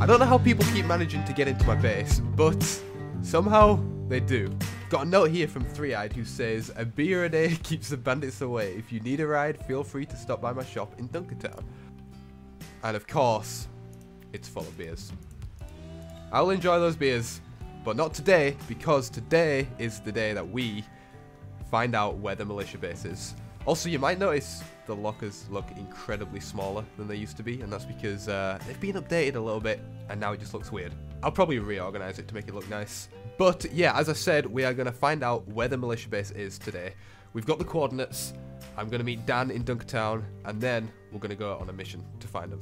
I don't know how people keep managing to get into my base, but somehow they do. Got a note here from Three Eyed who says, A beer a day keeps the bandits away. If you need a ride, feel free to stop by my shop in Dunkertown. And of course, it's full of beers. I'll enjoy those beers, but not today, because today is the day that we find out where the militia base is. Also, you might notice the lockers look incredibly smaller than they used to be, and that's because uh, they've been updated a little bit, and now it just looks weird. I'll probably reorganize it to make it look nice. But yeah, as I said, we are going to find out where the militia base is today. We've got the coordinates. I'm going to meet Dan in Dunkertown, and then we're going to go on a mission to find them.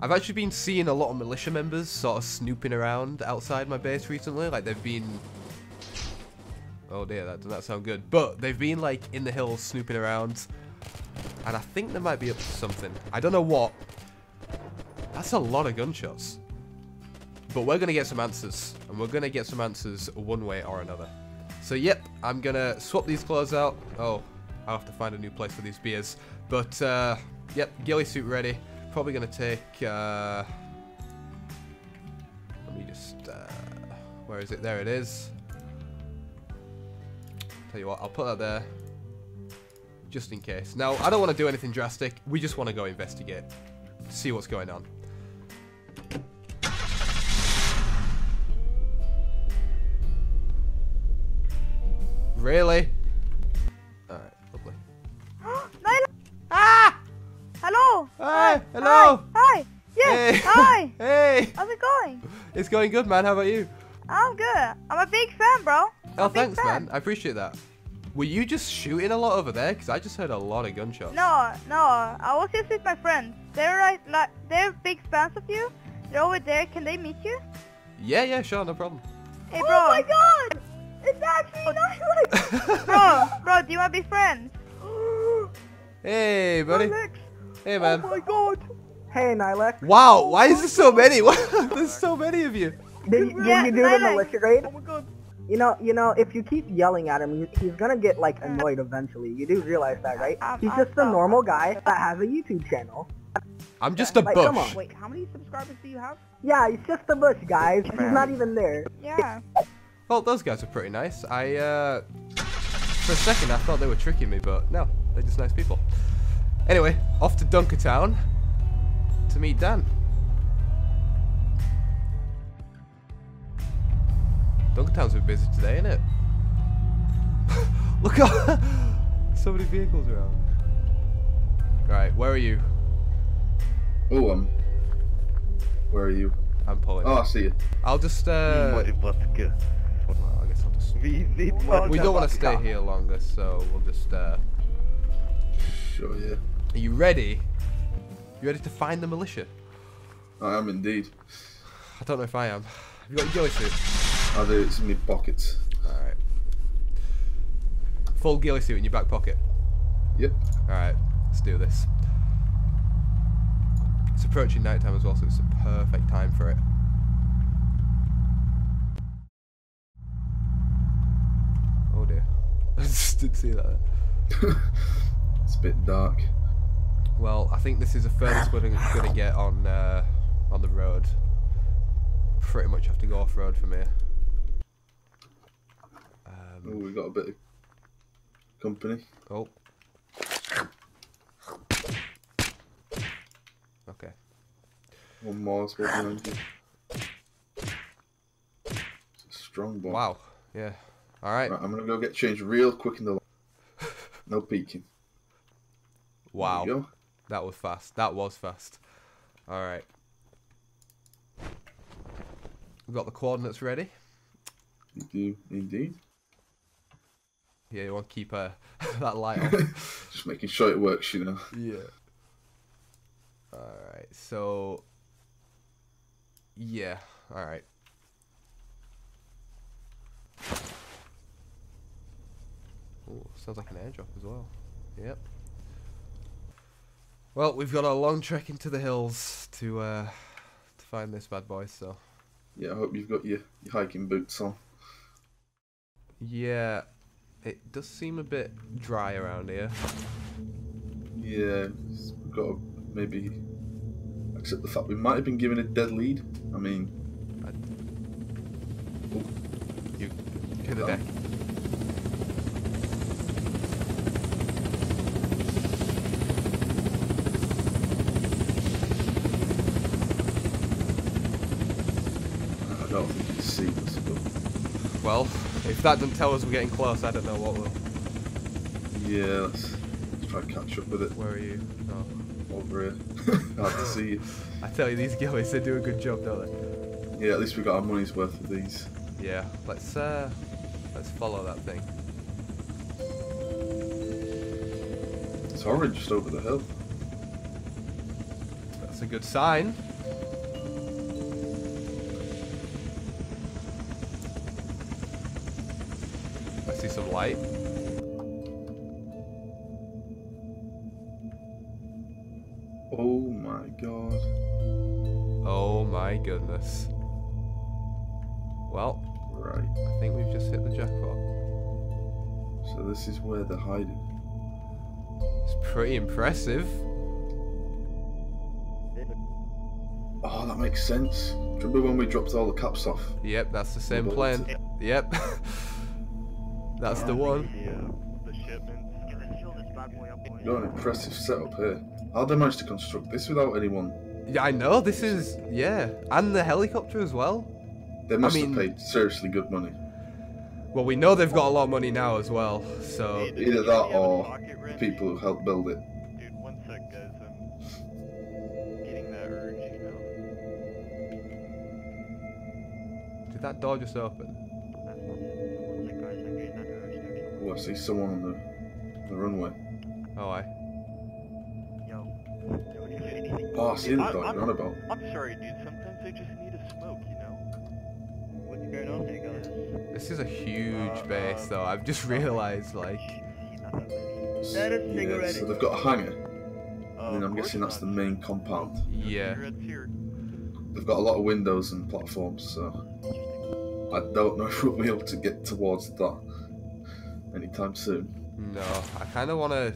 I've actually been seeing a lot of militia members sort of snooping around outside my base recently. Like they've been Oh dear, that does not sound good. But they've been like in the hills snooping around. And I think they might be up to something. I don't know what. That's a lot of gunshots. But we're going to get some answers. And we're going to get some answers one way or another. So yep, I'm going to swap these clothes out. Oh, I'll have to find a new place for these beers. But uh, yep, ghillie suit ready. Probably going to take... Uh, let me just... Uh, where is it? There it is. Tell you what, I'll put that there. Just in case. Now, I don't want to do anything drastic. We just want to go investigate. See what's going on. Really? Alright, lovely. Ah! Hello! Hi! Hello! Hi! Hi! Yes! Hey! Hi! hey! How's it going? It's going good, man. How about you? I'm good. I'm a big fan, bro. Oh, thanks, fan. man. I appreciate that. Were you just shooting a lot over there? Because I just heard a lot of gunshots. No, no. I was just with my friends. They're right, like, they're big fans of you. They're over there. Can they meet you? Yeah, yeah, sure, no problem. Hey, bro. Oh my god! It's actually not bro, bro, do you want to be friends? hey, buddy. Alex. Hey, man. Oh my god. Hey, Nylex. Wow, why is there so many? There's so many of you. Did, did Yeah, you do the Nylex. militia raid? Oh my god. You know, you know, if you keep yelling at him, he's gonna get like annoyed eventually. You do realize that, right? I'm- He's I'm just a normal guy that has a YouTube channel. I'm just a Like, come bush. on. Wait, how many subscribers do you have? Yeah, he's just a bush, guys. He's not even there. Yeah. Well, those guys are pretty nice. I, uh... For a second, I thought they were tricking me, but no. They're just nice people. Anyway, off to Dunkertown to meet Dan. Dunkertown's a bit busy today, isn't it? Look at so many vehicles around. Right, where are you? Oh, um, where are you? I'm pulling. Oh, I see you. I'll just, uh... What, what's good? Well, I guess I'll just... We need We don't want to stay here longer, so we'll just, uh... Sure, yeah. Are you ready? You ready to find the militia? I am indeed. I don't know if I am. Have you got your ghillie suit? I do. It's in my pockets. Alright. Full ghillie suit in your back pocket. Yep. Alright, let's do this. It's approaching nighttime as well, so it's a perfect time for it. Oh dear. I just didn't see that. it's a bit dark. Well, I think this is the furthest we're gonna gonna get on uh, on the road. Pretty much have to go off road from here. Oh, Um, we got a bit of company. oh. Okay. One more spot behind you. It's a strong bomb. Wow. Yeah. All right. Right, I'm gonna go get changed real quick in the. No peeking. Wow. There go. That was fast. That was fast. All right. We've got the coordinates ready. Do indeed. Yeah, you want to keep uh, that light on. Just making sure it works, you know. Yeah. Alright, so. Yeah, alright. Oh, sounds like an airdrop as well. Yep. Well, we've got a long trek into the hills to uh, to find this bad boy, so. Yeah, I hope you've got your, your hiking boots on. Yeah, it does seem a bit dry around here. Yeah, we've got a, maybe a Except the fact we might have been given a dead lead. I mean, oh, You hit the Oh. deck. I don't think you can see us, but Well, if that doesn't tell us we're getting close, I don't know what will. yeah, let's, let's try and catch up with it Where are you? Oh. over here. Hard to see you. I tell you, these guys, they do a good job, don't they? Yeah, at least we got our money's worth of these. Yeah. Let's uh, let's follow that thing. It's orange just over the hill. That's a good sign. See some light. Oh my god. Oh my goodness. Well, Right. I think we've just hit the jackpot. So this is where they're hiding. It's pretty impressive. Oh, that makes sense. Remember when we dropped all the caps off? Yep, that's the same plan. Yep. that's the one. Uh, the, the shipments. We've got an impressive setup here. How'd they manage to construct this without anyone? Yeah, I know. This is yeah, and the helicopter as well. They must mean- have paid seriously good money. Well, we know they've got a lot of money now as well. So Either that or pocket wrench? People who helped build it. Dude, one sec, guys. I'm getting that urge, you know. did that door just open? I see someone on the, the runway. Oh, I. Oh, I see the I- dog I'm- you're about. I'm sorry, dude. Sometimes they just need a smoke, you know. What's going on here, guys? This is a huge Uh, base, uh, though. I've just realized, like, Let us sing Yeah, so they've got a hangar. Uh, and I'm guessing that's the main compound. yeah. They've got a lot of windows and platforms, so I don't know if we'll be able to get towards that anytime soon. No, I kind of want to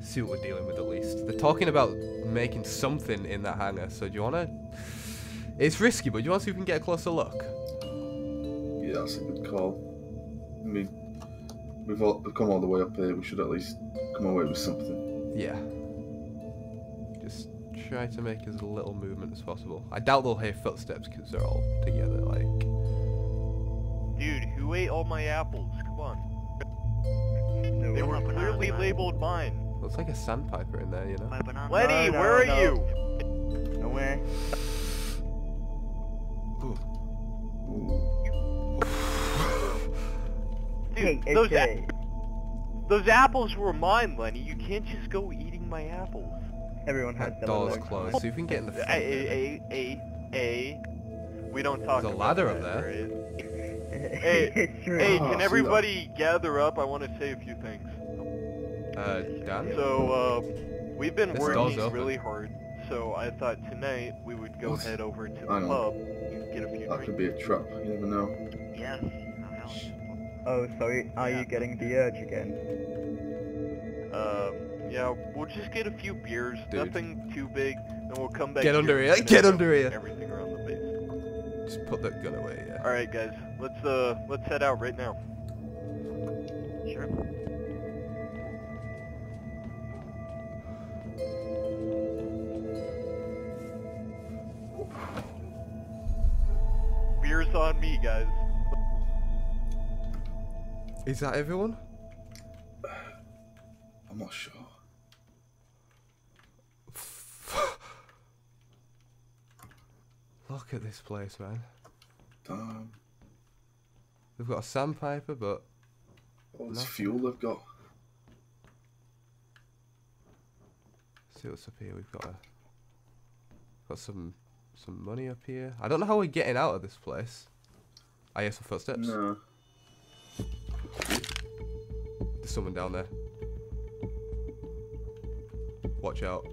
see what we're dealing with at least. They're talking about making something in that hangar, so do you want to? It's risky, but do you want to see if we can get a closer look? Yeah, that's a good call. I mean, we've, all, we've come all the way up here. We should at least come away with something. Yeah. Just try to make as little movement as possible. I doubt they'll hear footsteps because they're all together. Like, Dude, who ate all my apples? Were not labeled mine. looks like a sandpiper in there, you know. Lenny, No, where are no, you? no. Nowhere. Dude, Hey, those, a- those apples were mine, Lenny. You can't just go eating my apples. Everyone has That them. door's alone. closed, so if we can get in the front. A, a, a, a, We don't talk There's a about ladder up that, there. Hey. Hey, I see can oh, everybody gather up? I want to say a few things. Uh, Dan? So, uh, we've been This working really hard, so I thought tonight we would go What? head over to the Hang on. pub and get a few That could be a trap. You never know. Yes. Oh, sorry. Are Yeah. you getting the urge again? Um, yeah, we'll just get a few beers, Dude. nothing too big, and we'll come back Get under here, get under here. Everything around the base. Just put that gun away, yeah. Alright guys, let's, uh, let's head out right now. Sure. On me, guys. Is that everyone? I'm not sure. Look at this place, man. Damn. They've got a sandpiper, but All this No. fuel they've got. see what's up here. We've got a got some some money up here. I don't know how we're getting out of this place. I hear some footsteps. No. There's someone down there. Watch out.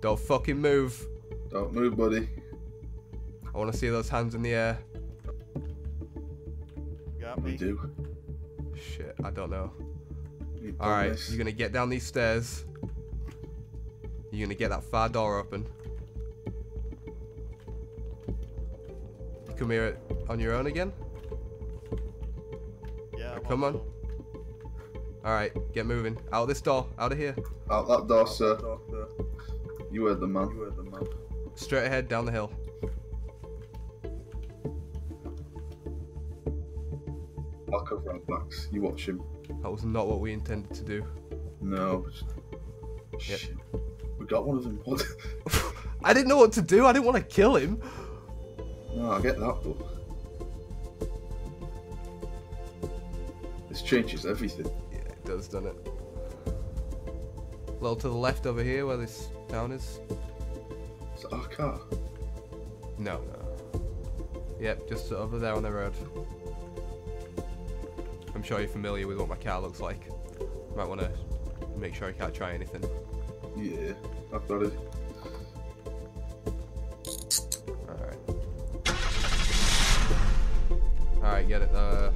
Don't fucking move. Don't move, buddy. I want to see those hands in the air. Got We me. do. Shit, I don't know. Alright, you're gonna get down these stairs. You're gonna get that far door open. You come here on your own again? Yeah. I'm Come on. the- Alright, get moving. Out this door. Out of here. Out that door, sir. You heard the man. You heard the man. Straight ahead, down the hill. I'll cover our backs. You watch him. That was not what we intended to do. No. Yep. Shit. Got one of them. What? I didn't know what to do. I didn't want to kill him. no, I get that though. This changes everything. Yeah, it does, doesn't it? A little to the left over here where this town is. It's our car. No, no. Yep, just over there on the road. I'm sure you're familiar with what my car looks like. Might want to make sure I can't try anything. Yeah, I've got it. Alright. Alright, get it. Uh...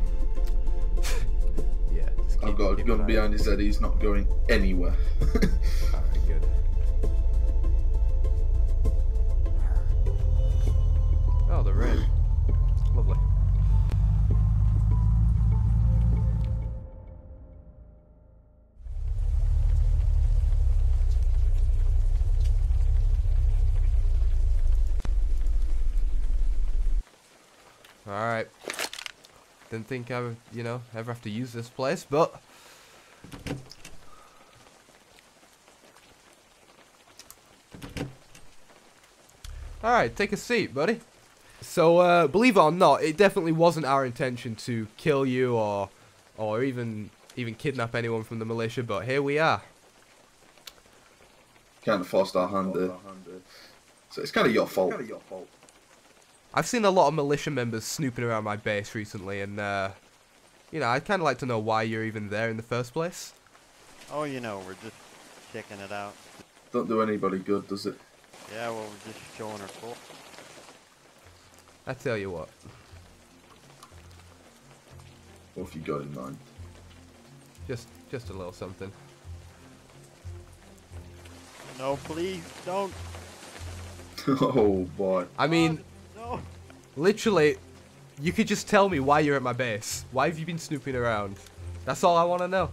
yeah, I've got a gun behind his head. He's not going anywhere. Alright. Didn't think I would, you know, ever have to use this place, but Alright, take a seat, buddy. So, uh, believe it or not, it definitely wasn't our intention to kill you or or even even kidnap anyone from the militia, but here we are. kind of forced our hand there. So it's kind of your fault. I've seen a lot of militia members snooping around my base recently, and, uh, you know, I'd kind of like to know why you're even there in the first place. Oh, you know, we're just checking it out. Don't do anybody good, does it? Yeah, well, we're just showing our force. I tell you what, What have you got in mind? just just a little something. No, please, don't. oh boy. I mean, No. literally, you could just tell me why you're at my base. Why have you been snooping around? That's all I want to know.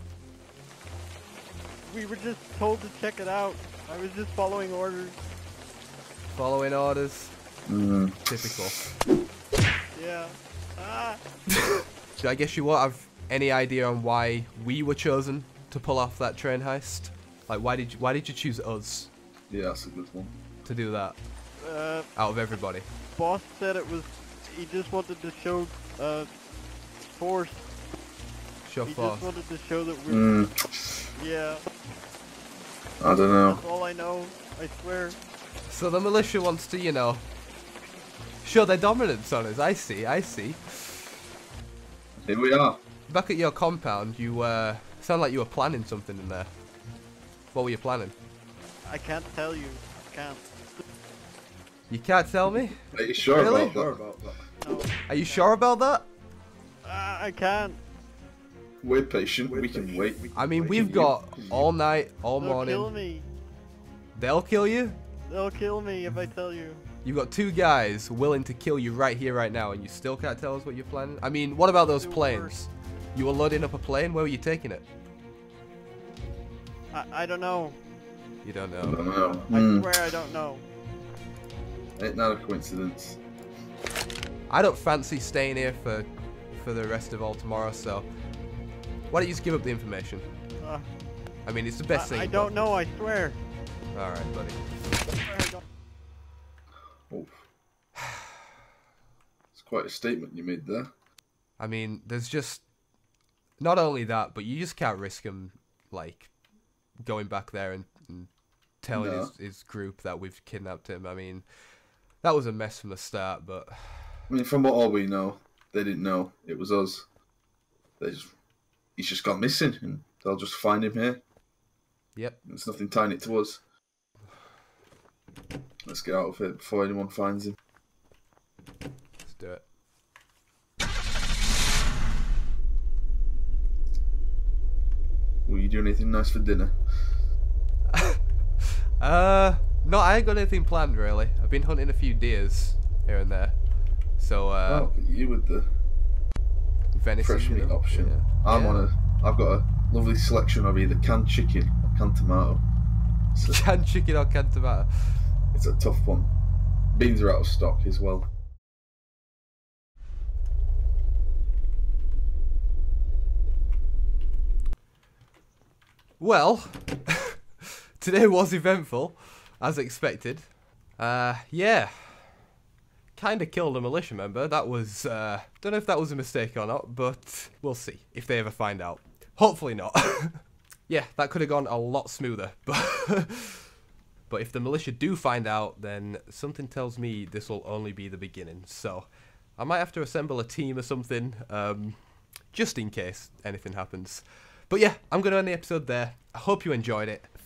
We were just told to check it out. I was just following orders. Following orders, Mm. typical. Yeah. Ah. So I guess you won't have any idea on why we were chosen to pull off that train heist. Like, why did you, why did you choose us Yeah, that's a good one. to do that Uh, out of everybody? boss said it was. He just wanted to show uh force. Show He force. just wanted to show that we're. Mm. Yeah. I don't know. That's all I know. I swear. So the militia wants to, you know, show their dominance on us. I see, I see. Here we are. Back at your compound, you uh, sound like you were planning something in there. What were you planning? I can't tell you. I can't. You can't tell me? Are you sure Really? about that? No. Are you sure about that? Ah, I can't. We're patient. We can wait. I mean, Can we've you- got you- all night, all They'll kill morning. me. They'll kill you? They'll kill me if I tell you. You've got two guys willing to kill you right here, right now, and you still can't tell us what you're planning? I mean, what about those Do planes? worse. You were loading up a plane? Where were you taking it? I, I don't know. You don't know. I know. don't know. I Mm. swear I don't know. Ain't that a coincidence? I don't fancy staying here for for the rest of all tomorrow, so why don't you just give up the information? Uh, I mean, it's the best I, thing. I don't know. I swear. All right, buddy. I swear I don't. Oh. It's quite a statement you made there. I mean, there's just not only that, but you just can't risk him like going back there and, and telling No. his, his group that we've kidnapped him. I mean, that was a mess from the start, but I mean, from what all we know, they didn't know it was us. They just, he's just gone missing, and they'll just find him here. yep. There's nothing tying it to us. Let's get out of here before anyone finds him. Let's do it. Will you do anything nice for dinner? Uh, Uh, no, I ain't got anything planned really. I've been hunting a few deers here and there. So, uh, oh, you with the venison. fresh you meat know? option. Yeah. I'm Yeah. on a. I've got a lovely selection of either canned chicken or canned tomato. So Canned chicken or canned tomato. it's a tough one. Beans are out of stock as well. Well, today was eventful, as expected. Uh, yeah. Kinda killed a militia member. That was, uh, don't know if that was a mistake or not, but we'll see if they ever find out. Hopefully not. yeah, that could have gone a lot smoother, but. But if the militia do find out, then something tells me this will only be the beginning. So I might have to assemble a team or something, um, just in case anything happens. But yeah, I'm going to end the episode there. I hope you enjoyed it.